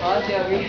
Oh, Jerry.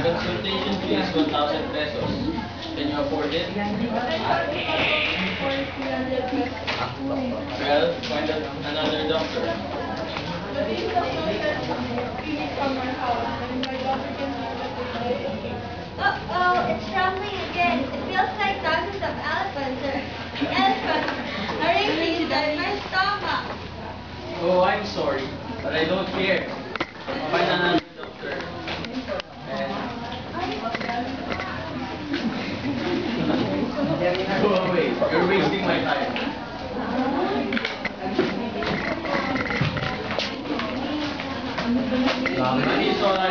Consultation fee is 1,000 pesos. Can you afford it? I thought it was for 300 pesos. Well, find another doctor. Uh-oh, it's trembling again. It feels like thousands of elephants are elephants are racing inside my stomach. Oh, I'm sorry, but I don't care. Find another You're wasting my time. Money is all I.